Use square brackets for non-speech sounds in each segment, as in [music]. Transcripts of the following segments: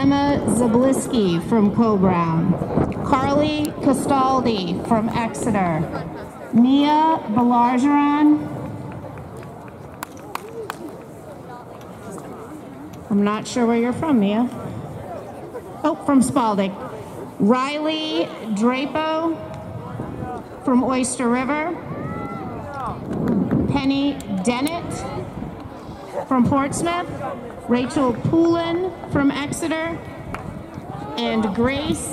Emma Zabliski from Coe-Brown. Carly Castaldi from Exeter. Mia Belargeron. I'm not sure where you're from, Mia. Oh, from Spaulding. Riley Drapo from Oyster River. Penny Dennett from Portsmouth. Rachel Poulin from Exeter. And Grace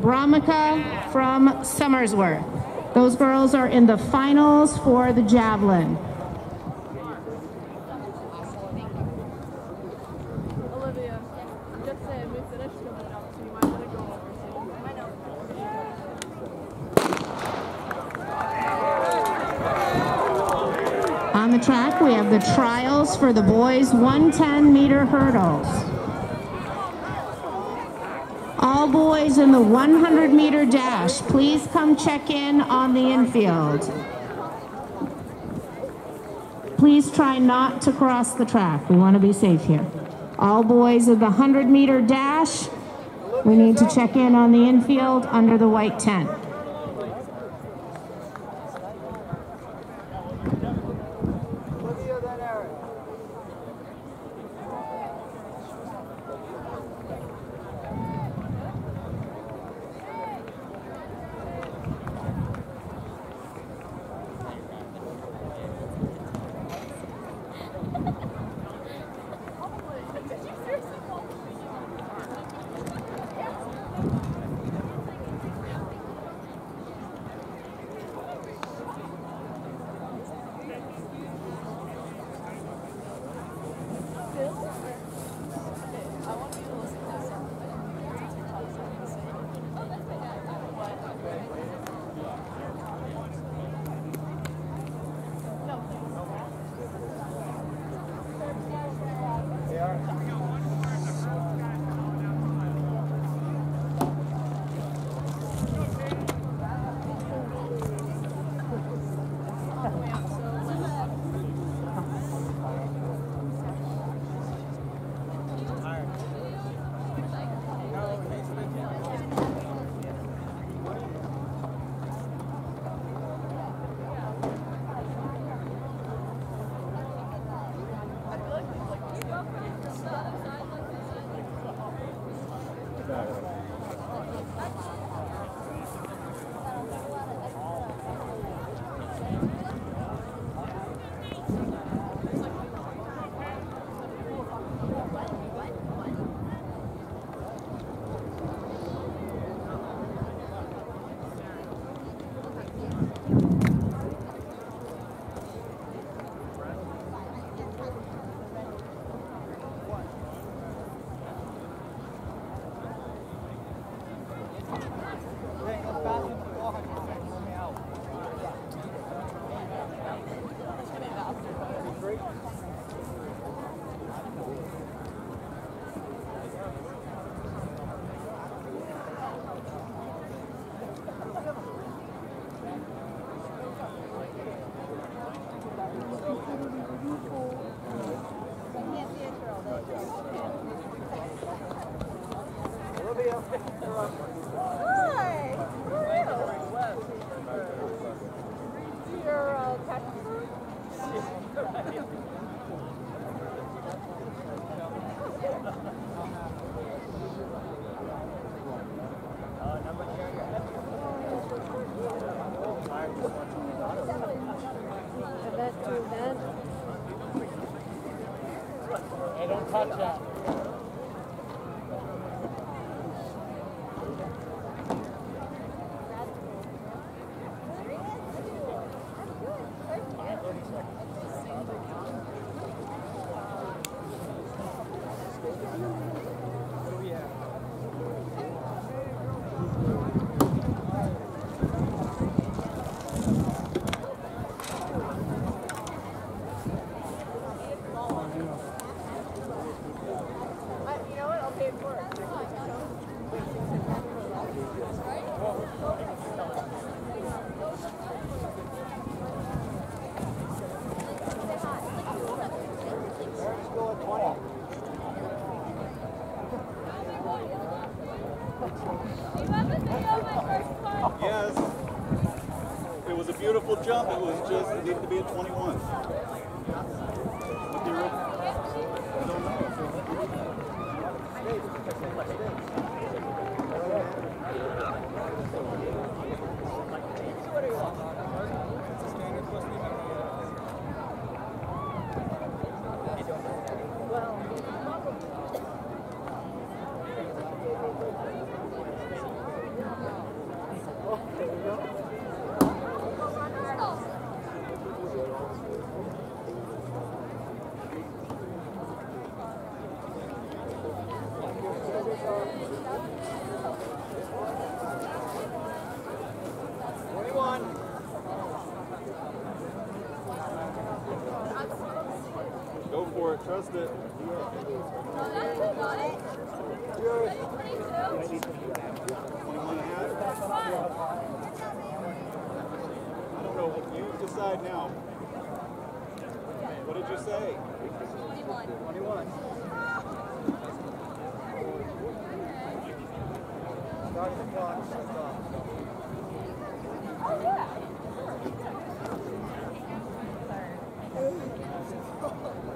Bronkema from Somersworth. Those girls are in the finals for the javelin. Olivia, just saying, we finished coming up, so you might want to go over soon. I know. On the track, we have the trials for the boys 110 meter hurdles. All boys in the 100 meter dash, please come check in on the infield. Please try not to cross the track. We want to be safe here. All boys of the 100 meter dash, we need to check in on the infield under the white tent. Yes. It was a beautiful jump. It was just, it needed to be at 21. But Trust it. 21. I don't know. You decide now. What did you say? 21. Just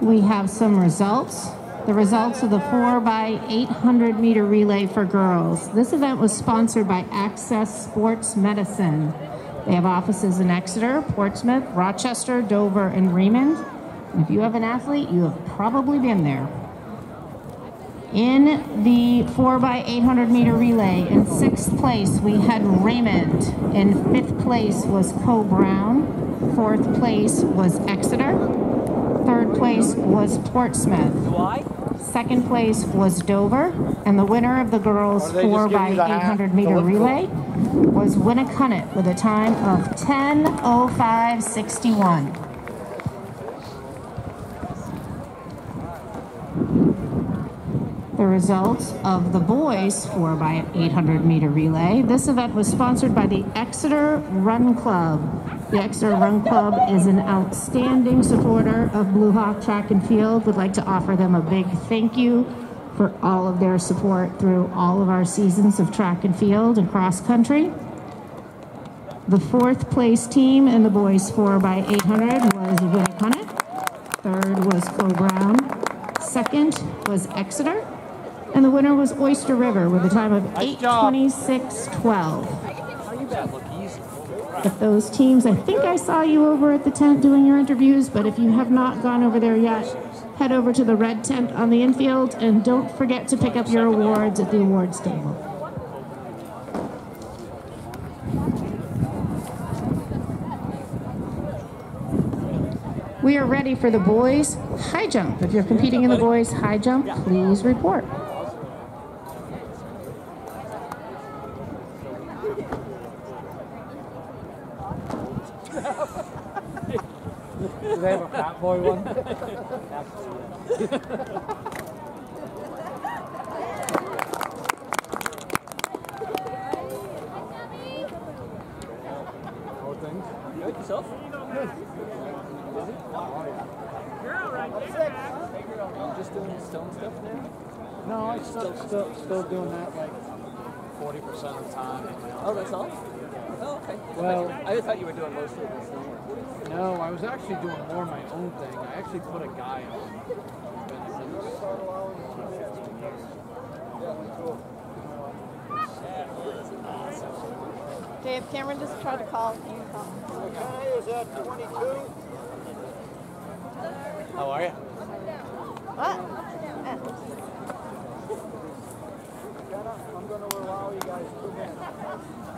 We have some results. The results of the 4 by 800 meter relay for girls. This event was sponsored by Access Sports Medicine. They have offices in Exeter, Portsmouth, Rochester, Dover, and Raymond. If you have an athlete, you have probably been there. In the 4 by 800 meter relay, in sixth place, we had Raymond. In fifth place was Coe Brown. Fourth place was Exeter. Third place was Portsmouth. Second place was Dover. And the winner of the girls' Or they just 4 give by you the hat 800 to meter look cool? relay was Winnacunnet with a time of 10.05.61. the results of the boys 4 by 800 meter relay. This event was sponsored by the Exeter Run Club. The Exeter Run Club is an outstanding supporter of Blue Hawk Track and Field. Would like to offer them a big thank you for all of their support through all of our seasons of track and field and cross country. The fourth place team in the boys 4 by 800 was Winnacunnet. Third was Coe Brown. Second was Exeter. And the winner was Oyster River with a time of Nice job. 826.12. If those teams, I think I saw you over at the tent doing your interviews, but if you have not gone over there yet, head over to the red tent on the infield and don't forget to pick up your awards at the awards table. We are ready for the boys high jump. If you're competing in the boys high jump, please report. Do they have a fat boy one? How are things? Good yourself? I'm just doing stone stuff now. No, I still still still doing that like forty percent of the time. Oh, that's all? Oh, okay. Well- I just thought you were doing mostly the stone work. No, I was actually doing more my own thing. I actually put a guy on. Dave, Cameron just tried to call. Can you call? Okay, is that 22? How are you? What? I'm going to allow you guys two minutes.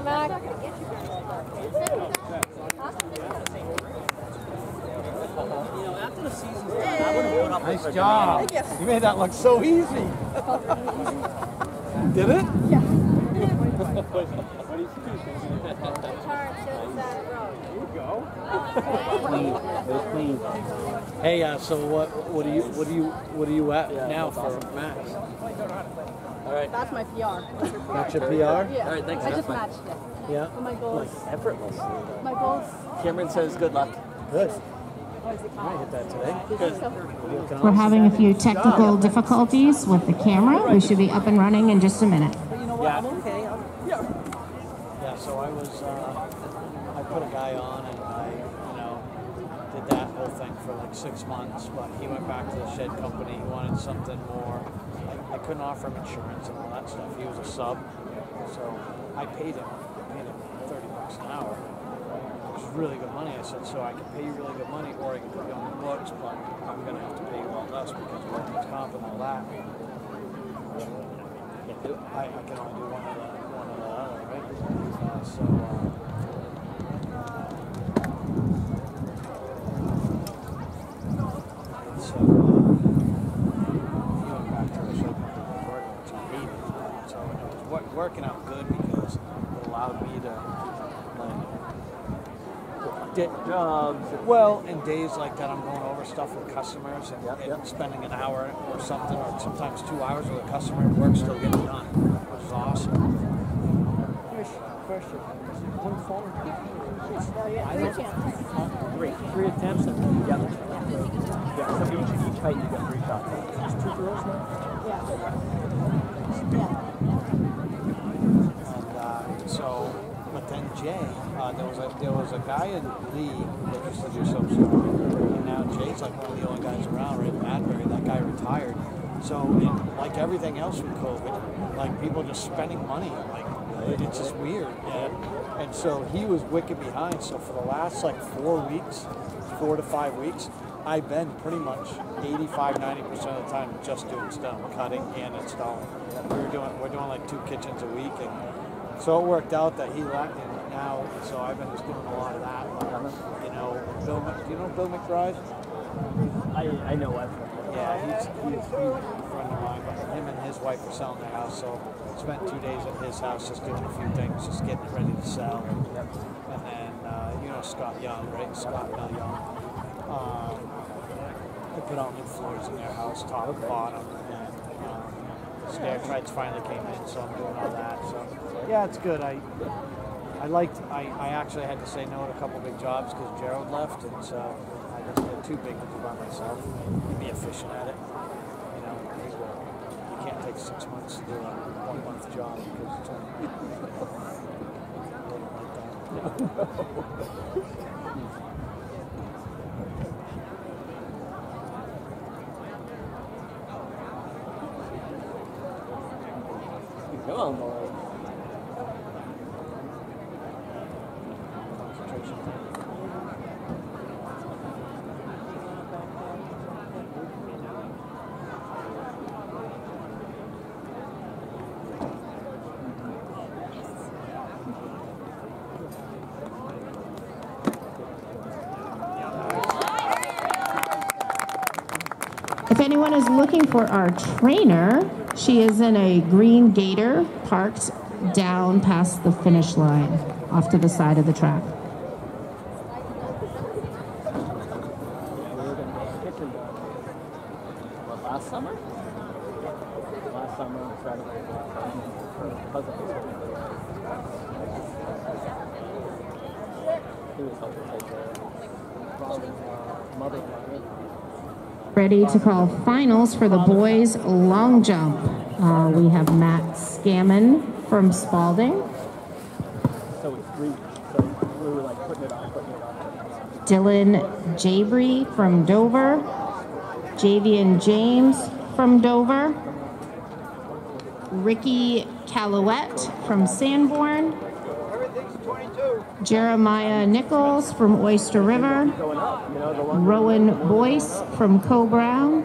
Yeah, Mac. Nice job. You made that look so easy. Did it? Yeah. Hey, uh, so what? What are you? What are you? What are you at now for Max? All right. That's my PR. That's your PR? Yeah. All right, thanks. I just matched it. Yeah. For my goals. Effortless. My goals. Cameron says good luck. Good. I hit that today. Good. We're having a few technical difficulties with the camera. We should be up and running in just a minute. Yeah. I'm okay. I'm, yeah. Yeah, so I was, uh, I put a guy on and I, you know, did that whole thing for like six months, but he went back to the shed company. He wanted something more. I, couldn't offer him insurance and all that stuff. He was a sub. So I paid him, I paid him 30 bucks an hour, It was really good money. I said, so I can pay you really good money or I can put you on the books, but I'm going to have to pay you a lot less because workman's comp and all that. I, I can only do one of the, one of the other, right? Uh, so, uh, so, uh, he went back to the show company work, which I hated. So it was wor- working out good because it allowed me to, like, get jobs. Well, in days like that, I'm going over stuff with customers and, Yep, and yep. spending an hour or something, or sometimes two hours with a customer, and work still getting done, which is awesome. Question. One phone. I Three don't- Three. Three attempts and yeah. Yeah. So each, each height you got three shots. Just two girls now? Yeah. And uh, so, but then Jay, uh, there was a there was a guy in Lee that used to do some stuff, and now Jay's like one of the only guys around, right? in Madbury, that guy retired. So, like everything else with COVID, like people just spending money, like it's just weird. And, and so he was wicked behind. So for the last like four weeks, four to five weeks, I've been pretty much 85, 90 percent of the time just doing stone cutting and installing. We were doing we're doing like two kitchens a week, and so it worked out that he left. And now, so I've been just doing a lot of that. Like, you know, Bill, do you know Bill McBride? I, I know I've Yeah, he's, he's, he's a friend of mine, but him and his wife are selling their house, so spent two days at his house just doing a few things, just getting it ready to sell. And then, uh, you know Scott Young, right? Scott Bell Young. Um, they put out new floors in their house, top and bottom, and um, stair treads finally came in, so I'm doing all that. So, yeah, it's good. I I liked, I, I actually had to say no to a couple big jobs because Gerald left, and so I just did too big do by myself. Be efficient at it. You know, you, uh, can't take six months to do a one month job because it's only. [laughs] Come [laughs] anyone is looking for our trainer, she is in a green gator parked down past the finish line off to the side of the track. He was of mother-in-law. Ready to call finals for the boys long jump. Uh, we have Matt Scammon from Spaulding. Dylan Jabry from Dover, Javian James from Dover, Ricky Calouette from Sanborn, Jeremiah Nichols from Oyster River. Rowan Boyce from Coe-Brown,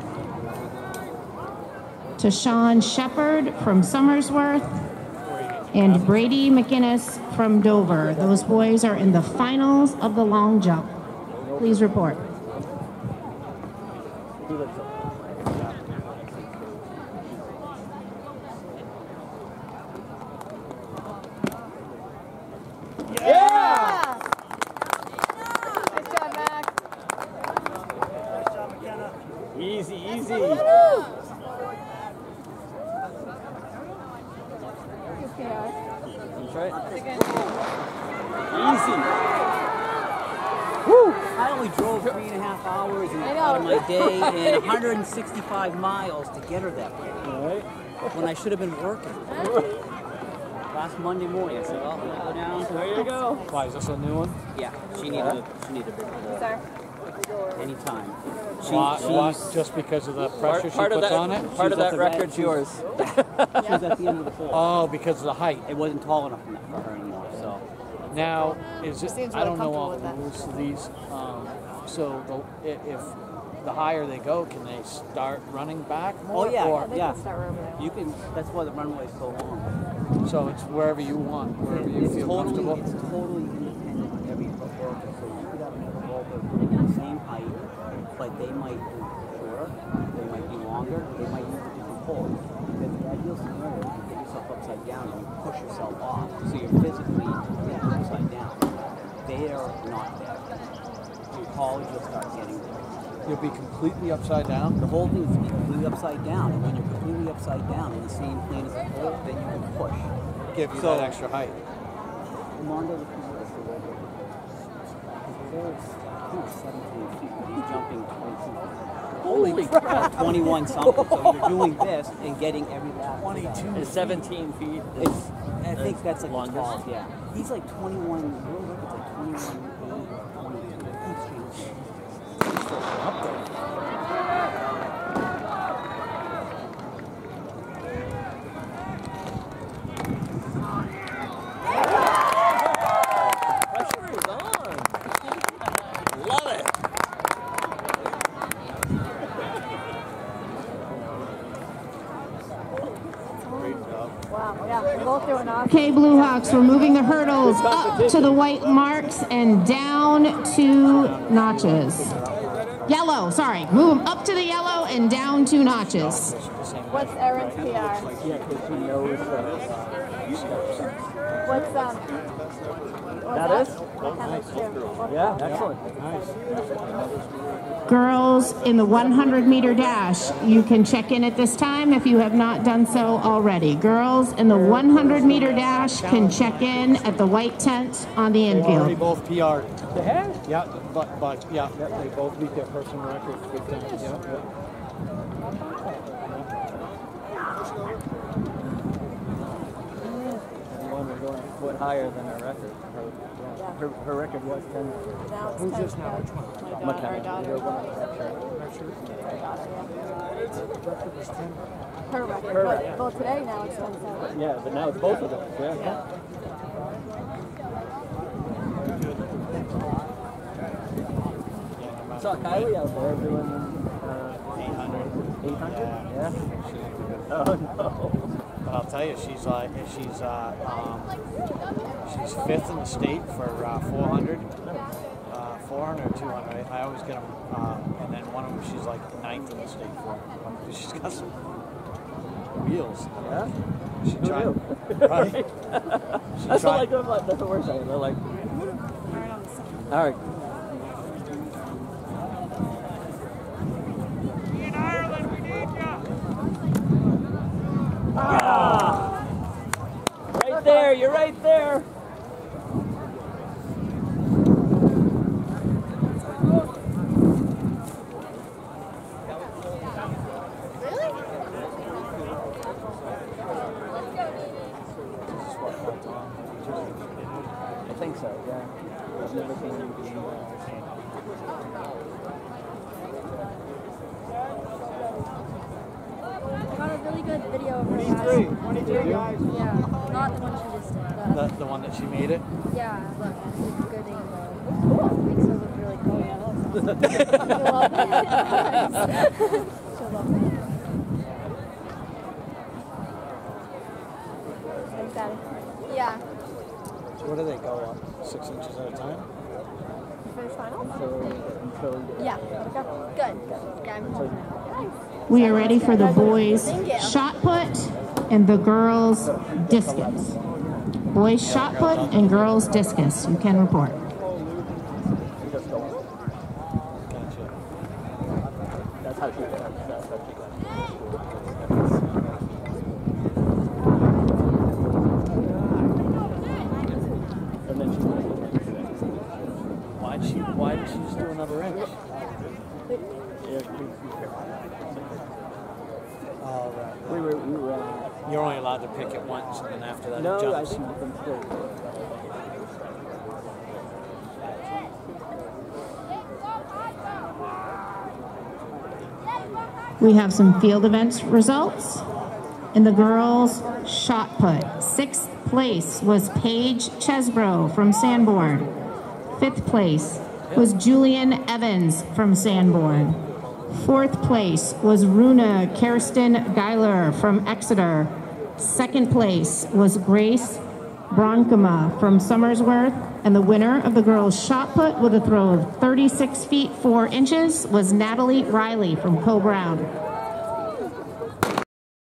Tashawn Shepard from Somersworth, and Brady McInnes from Dover. Those boys are in the finals of the long jump. Please report. He lives up. Nice job, Max. Easy, easy. Good chaos. That's right. Again. Easy. I only drove three and a half hours in, I know. out of my day and 165 miles to get her that way All right. when I should have been working. Last Monday morning, I said, "Oh, I'm gonna go down." There you go. Why is this a new one? Yeah, she needed a she needed a big pull Sorry. anytime. She, Why, she's, why, just because of the pressure she part puts that, on it? part of that at the red- record's yours. [laughs] she was at the end of the pool. Oh, because of the height. It wasn't tall enough for her anymore, so Now, is it, seems I don't know all the rules to these. Um, so the, if the higher they go, can they start running back oh, more? Oh, yeah. Or, They Yeah. can start over there. you can. That's why the runway is so long. so it's wherever you want, wherever you it's feel totally, comfortable. It's totally independent of every vaulter. So you could have another vaulter the same height, but they might be shorter, they might be longer, they might use a different pole. Because the ideal scenario is you get yourself upside down and you push yourself off, so you're physically upside down. They're not there. In college, you'll start getting there. You'll be completely upside down. The whole thing is be completely upside down, and when you're completely upside down in the same plane as the pole, then you can push. Give you So- that extra height. Mondo the way There's, I think 17 feet, but he's jumping 22 feet. Holy crap. 21 something. So you're doing this and getting every lap. 22. It's 17 feet. It's, I think that's like Longest? 12, yeah. He's like 21, world record's like 21, 8, 22. He's changing. up there. Pressure is on. Love it. Wow, yeah, they're both doing awesome. Okay, Blue Hawks, we're moving the hurdles up to the white marks and down two notches. Yellow, sorry. Move them up to the yellow and down two notches. What's Erin's PR? Yeah, because he knows that. What's um? What's That is? Nice. Yeah, excellent. Girls in the 100 meter dash, you can check in at this time if you have not done so already. Girls in the 100 meter dash can check in at the white tent on the infield. They've infield. both PR'd. They have? Yeah, but, but yeah. They both beat their personal records big time. Yep, yep. And one was going a foot higher than her record. Her, yeah, her, her record was 10. Now Who's ten this now? Which one? McKenna. daughter. You're one of the record. Our daughter, yeah. Her record. Her Well, record. well, today now it's ten seven. Yeah, but now it's both of them. Yeah. Yeah. Saw Kylie out there doing uh, 800. 800? Yeah. [laughs] Oh no. But I'll tell you, she's like, she's uh, um, she's fifth in the state for uh, 400, uh, 400 or 200. I, I always get them, uh, and then one of them she's like ninth in the state for. it. She's got some wheels. Yeah? She Who tried, knew? [laughs] right? [laughs] She That's what tried. like about the worst thing. They're like, all right. Ah! Right there, you're right there. I think so, yeah. I've never seen you do I got a really good video of her last 23, 23 guys. Yeah, not the one she just did. The, The, the one that she made it. yeah, look, it's a good angle. Makes her look really cool. You'll love it. She'll love it. Thanks, Daddy. Yeah. So what do they go up? Six inches at a time? First final? until, until Yeah. Good. Good. Yeah, I'm holding it. We are ready for the boys shot put and the girls discus. Boys shot put and girls discus. You can report. you just go. Gotcha. That's how she does it. That's how she does it. And then she goes to the next thing. Why'd she, why did she just do another inch? Yeah, we, Oh, right. we were, we were, uh, You're only allowed to pick it once, and then after that no, it I jumps. think you can still. We have some field events results. In the girls' shot put, sixth place was Paige Chesbro from Sanborn. Fifth place was Julian Evans from Sanborn. Fourth place was Runa Kirsten Geiler from Exeter. Second place was Grace Bronkema from Somersworth. And the winner of the girls' shot put with a throw of 36 feet 4 inches was Natalie Riley from Coe Brown.